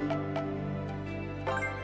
Música